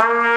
Bye.